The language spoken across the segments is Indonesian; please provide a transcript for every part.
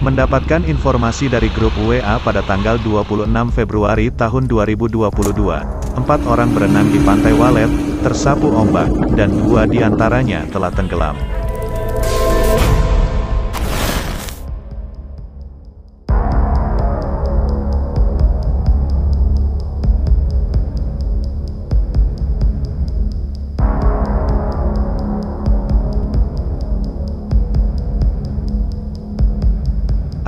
Mendapatkan informasi dari grup WA pada tanggal 26 Februari tahun 2022, empat orang berenang di Pantai Walet, tersapu ombak, dan dua di antaranya telah tenggelam.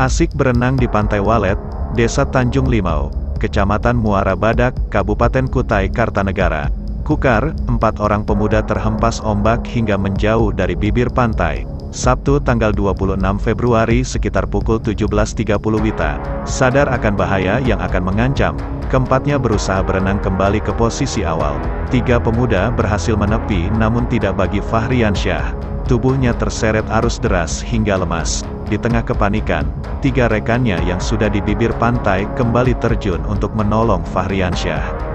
Asik berenang di Pantai Walet, Desa Tanjung Limau, Kecamatan Muara Badak, Kabupaten Kutai Kartanegara. Kukar, empat orang pemuda terhempas ombak hingga menjauh dari bibir pantai. Sabtu tanggal 26 Februari sekitar pukul 17.30 Wita. Sadar akan bahaya yang akan mengancam, keempatnya berusaha berenang kembali ke posisi awal. Tiga pemuda berhasil menepi namun tidak bagi Fahriansyah. Tubuhnya terseret arus deras hingga lemas. Di tengah kepanikan, tiga rekannya yang sudah di bibir pantai kembali terjun untuk menolong Fahriansyah.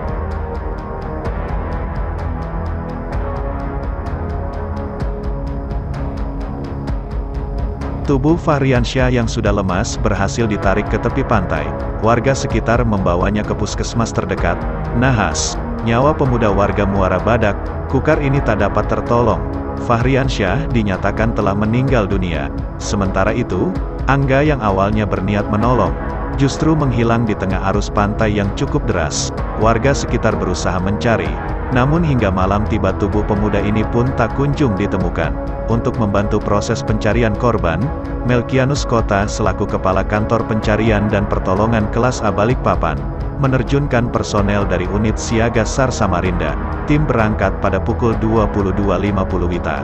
Tubuh Fahriansyah yang sudah lemas berhasil ditarik ke tepi pantai. Warga sekitar membawanya ke puskesmas terdekat. Nahas, nyawa pemuda warga Muara Badak, Kukar ini tak dapat tertolong, Fahriansyah dinyatakan telah meninggal dunia. Sementara itu, Angga yang awalnya berniat menolong, justru menghilang di tengah arus pantai yang cukup deras. Warga sekitar berusaha mencari, namun hingga malam tiba tubuh pemuda ini pun tak kunjung ditemukan. Untuk membantu proses pencarian korban, Melkianus Kota selaku Kepala Kantor Pencarian dan Pertolongan Kelas A Balikpapan, menerjunkan personel dari unit Siaga SAR Samarinda, Tim berangkat pada pukul 22.50 Wita.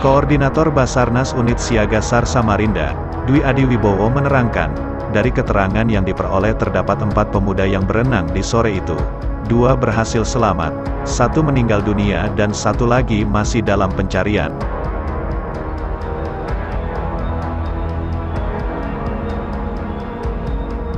Koordinator Basarnas Unit Siaga SAR Samarinda, Dwi Adi Wibowo menerangkan, dari keterangan yang diperoleh terdapat empat pemuda yang berenang di sore itu. Dua berhasil selamat, satu meninggal dunia dan satu lagi masih dalam pencarian.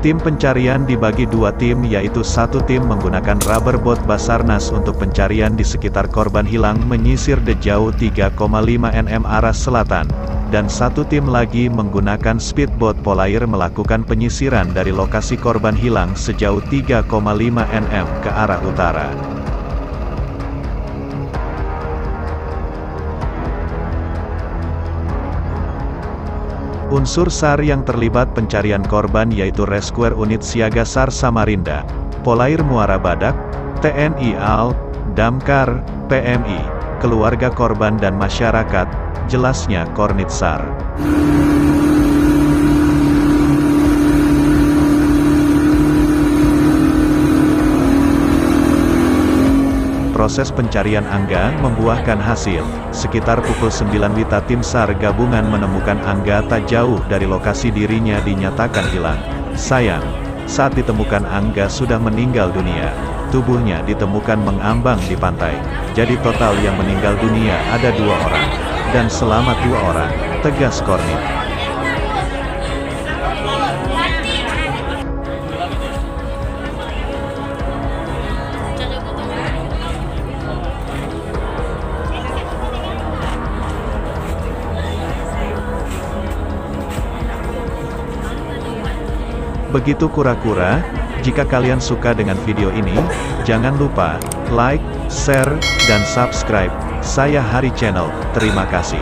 Tim pencarian dibagi dua tim yaitu satu tim menggunakan rubber boat Basarnas untuk pencarian di sekitar korban hilang menyisir dejauh 3,5 nm arah selatan, dan satu tim lagi menggunakan speedboat Polair melakukan penyisiran dari lokasi korban hilang sejauh 3,5 nm ke arah utara. Unsur SAR yang terlibat pencarian korban yaitu Rescuer Unit Siaga SAR Samarinda, Polair Muara Badak, TNI AL, Damkar, PMI, keluarga korban dan masyarakat, jelasnya Kornit SAR. Proses pencarian Angga membuahkan hasil. Sekitar pukul 9 Wita tim SAR gabungan menemukan Angga tak jauh dari lokasi dirinya dinyatakan hilang. Sayang, saat ditemukan Angga sudah meninggal dunia. Tubuhnya ditemukan mengambang di pantai. Jadi total yang meninggal dunia ada dua orang. Dan selamat dua orang, tegas Kornit. Begitu kura-kura, jika kalian suka dengan video ini, jangan lupa like, share, dan subscribe. Saya Hari Channel, terima kasih.